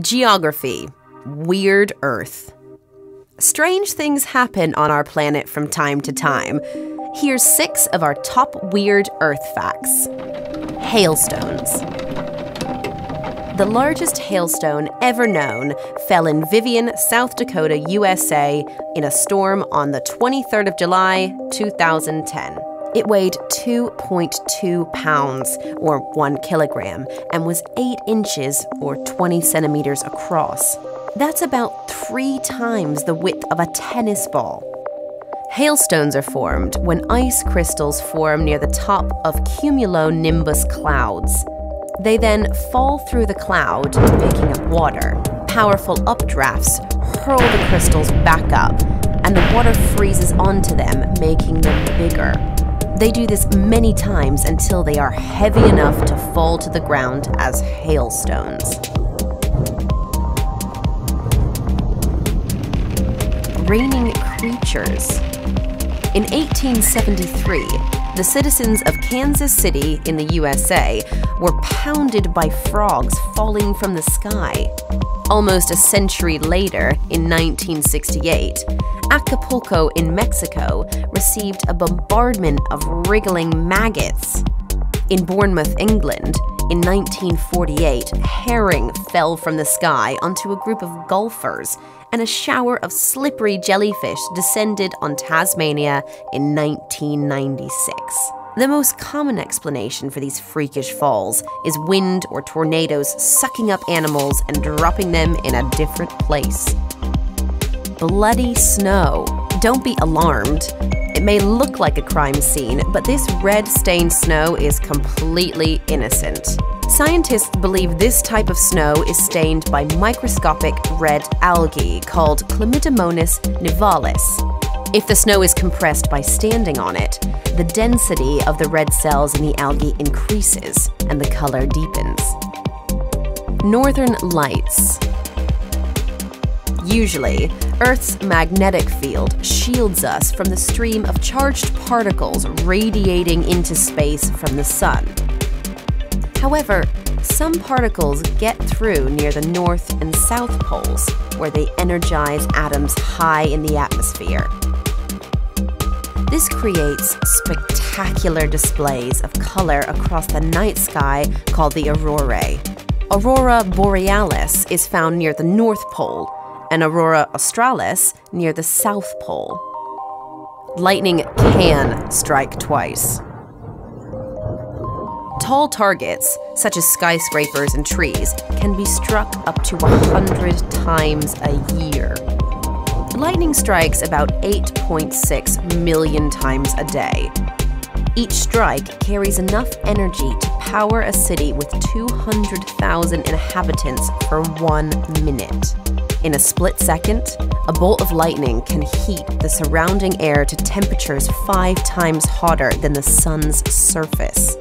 Geography Weird Earth. Strange things happen on our planet from time to time. Here's six of our top weird Earth facts Hailstones. The largest hailstone ever known fell in Vivian, South Dakota, USA, in a storm on the 23rd of July, 2010. It weighed 2.2 pounds, or 1 kilogram, and was 8 inches, or 20 centimeters across. That's about three times the width of a tennis ball. Hailstones are formed when ice crystals form near the top of cumulonimbus clouds. They then fall through the cloud, picking up water. Powerful updrafts hurl the crystals back up, and the water freezes onto them, making them bigger. They do this many times until they are heavy enough to fall to the ground as hailstones. Raining creatures. In 1873, the citizens of Kansas City in the USA were pounded by frogs falling from the sky. Almost a century later, in 1968, Acapulco in Mexico received a bombardment of wriggling maggots. In Bournemouth, England, in 1948, herring fell from the sky onto a group of golfers, and a shower of slippery jellyfish descended on Tasmania in 1996. The most common explanation for these freakish falls is wind or tornadoes sucking up animals and dropping them in a different place. Bloody snow. Don't be alarmed. It may look like a crime scene, but this red stained snow is completely innocent. Scientists believe this type of snow is stained by microscopic red algae called Chlamydomonas nivalis. If the snow is compressed by standing on it, the density of the red cells in the algae increases and the color deepens. Northern Lights Usually, Earth's magnetic field shields us from the stream of charged particles radiating into space from the Sun. However, some particles get through near the North and South poles, where they energize atoms high in the atmosphere. This creates spectacular displays of color across the night sky called the aurorae. Aurora borealis is found near the North Pole, and Aurora australis near the South Pole. Lightning can strike twice. Tall targets, such as skyscrapers and trees, can be struck up to 100 times a year. Lightning strikes about 8.6 million times a day. Each strike carries enough energy to power a city with 200,000 inhabitants for one minute. In a split second, a bolt of lightning can heat the surrounding air to temperatures five times hotter than the sun's surface.